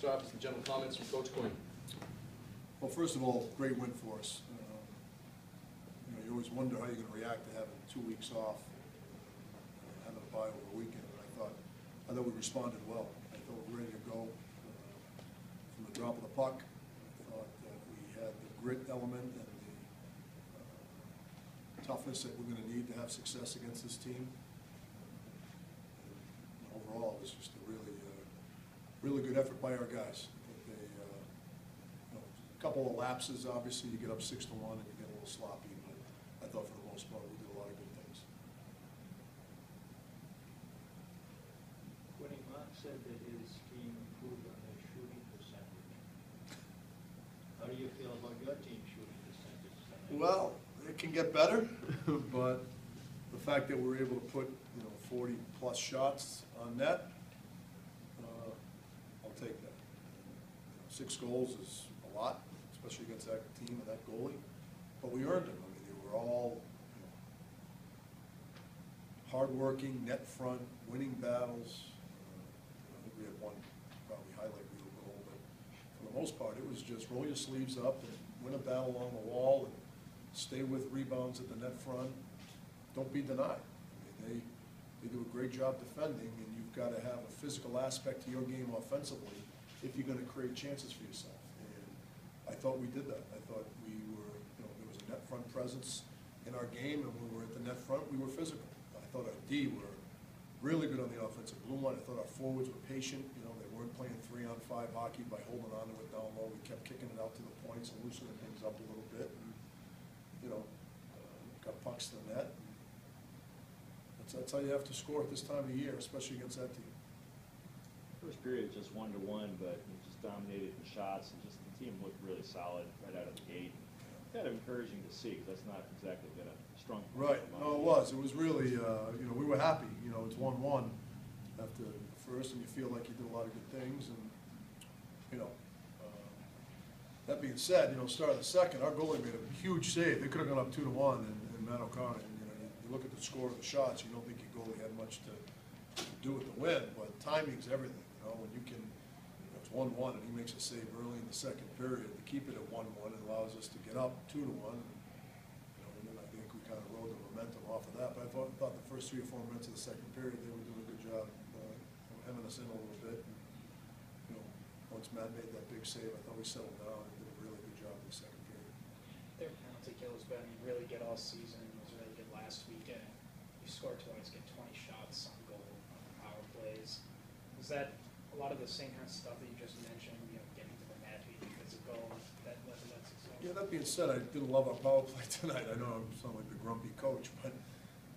start with some general comments from Coach Quinn. Well, first of all, great win for us. Um, You know, you always wonder how you're gonna react to having two weeks off, uh, having a bye over the weekend, and I thought, I thought we responded well. I thought we were ready to go uh, from the drop of the puck. I thought that we had the grit element and the uh, toughness that we're gonna need to have success against this team. And Overall, it was just a really good effort by our guys. They, uh, you know, a couple of lapses, obviously, you get up six to one and you get a little sloppy, but I thought for the most part, we did a lot of good things. Quinny Mark said that his team improved on their shooting percentage. How do you feel about your team shooting percentage? tonight? Well, it can get better, but the fact that we're able to put, you know, forty-plus shots on net, take that. Six goals is a lot, especially against that team and that goalie, but we earned them. I mean, they were all, you know, hardworking, net front, winning battles. Uh, I think we had one probably highlight reel goal, but for the most part, it was just roll your sleeves up and win a battle along the wall and stay with rebounds at the net front. Don't be denied. I mean, they, they do a great job defending, and you've got to have a physical aspect to your game offensively if you're gonna create chances for yourself. And I thought we did that. I thought we were, you know, there was a net front presence in our game, and when we were at the net front, we were physical. I thought our D were really good on the offensive blue line. I thought our forwards were patient, you know, they weren't playing three-on-five hockey by holding on to it down low. We kept kicking it out to the points and loosening things up a little bit, and, you know, uh, got pucks to the net. That's, that's how you have to score at this time of year, especially against that team. First period just one to one, but just dominated in shots and just the team looked really solid right out of the gate. Kind of encouraging to see because that's not exactly been a strong. point Right, no, it was, it was really, uh, you know, we were happy, you know, it's one-one after the first, and you feel like you did a lot of good things, and, you know, uh, that being said, you know, start of the second, our goalie made a huge save, they could've gone up two to one, and, and Matt O'Connor, you know, you look at the score of the shots, you don't think your goalie had much to, to do with the win, but timing's everything, you know, when you can, you know, it's one-one, and he makes a save early in the second period, to keep it at one-one, it allows us to get up two to one, and, you know, and then I think we kind of rode the momentum off of that, but I thought, thought the first three or four minutes of the second period, they were doing a good job, uh, hemming us in a little bit. and, You know, once Matt made that big save, I thought we settled down and did a really good job in the second period. Their penalty kill has been really good all season, it was really good last weekend. You score twice, get twenty shots on goal on power plays. Was that a lot of the same kind of stuff that you just mentioned, you know, getting to the net, being physical, that led to that success? Yeah, that being said, I didn't love our power play tonight. I know I sound like the grumpy coach, but,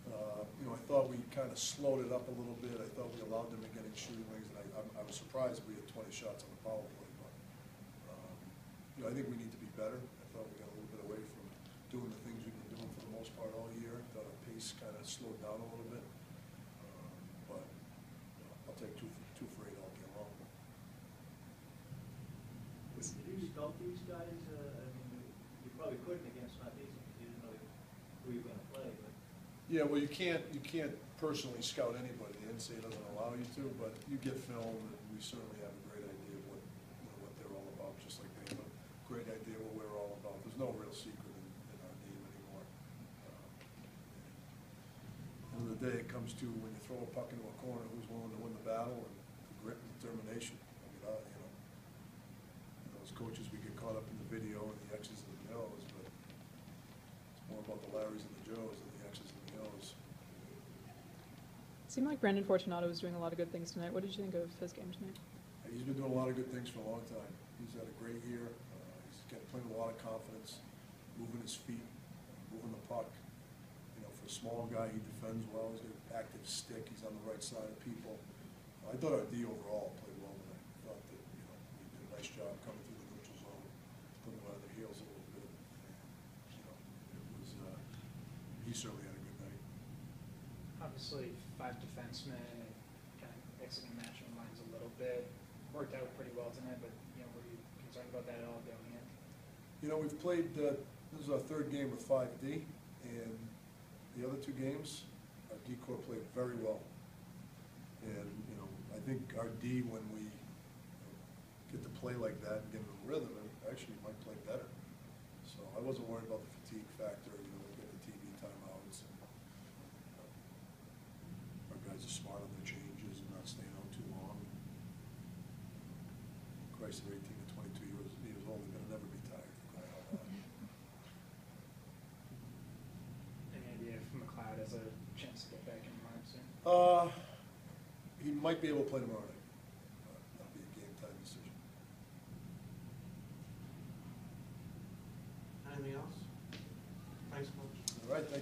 uh, you know, I thought we kind of slowed it up a little bit. I thought we allowed them to get in shooting lanes, and I, I'm- I was surprised we had twenty shots on the power play, but, um, you know, I think we need to be better. I thought we got a little bit away from doing the things we've been doing for the most part all year. Thought our pace kind of slowed down a little bit. Um, But, you know, I'll take two, for- two for eight all game long. Did these guys, uh, I mean, you probably couldn't against Northeastern, because you didn't know who you were gonna play, but Yeah, well, you can't, you can't personally scout anybody, the NCAA doesn't allow you to, but you get film, and we certainly have a great idea of what, you know, what they're all about, just like they have a great idea what we're all about. There's no real secret in, in our game anymore. Um, End of the day, it comes to when you throw a puck into a corner, who's willing to win the battle, and the grit and determination. I mean, I, you know, you know, as coaches, we get caught up in the video and the X's and the O's, but it's more about the Larrys and the Joes than the X's and the O's. Seemed like Brandon Fortunato was doing a lot of good things tonight. What did you think of his game tonight? He's been doing a lot of good things for a long time. He's had a great year. Uh, He's getting, playing with a lot of confidence, moving his feet, moving the puck. You know, for a small guy, he defends well. He's got an active stick. He's on the right side of people. I thought our D overall played well tonight. I thought that, you know, we did a nice job coming through the neutral zone, putting them on their heels a little bit. And, You know, it was, uh, he certainly had a good night. Obviously, five defensemen, and kind of mixing and matching lines a little bit, worked out pretty well tonight, but, you know, were you concerned about that at all going in? You know, we've played, uh, this is our third game with five D, and the other two games, our D corps played very well. And, you know, I think our D, when we get to play like that and get in a rhythm, and actually might play better. So I wasn't worried about the fatigue factor, you know, get the TV timeouts. and uh, Our guys are smart on their changes and not staying out too long. Christ, they're eighteen to twenty-two years, years old, they're gonna never be tired, for crying out loud. Any idea if McLeod has a chance to get back in the lineup soon? Uh, he might be able to play tomorrow night. Uh, That'll be a game time decision. Anything else? Thanks, Coach. All right, thank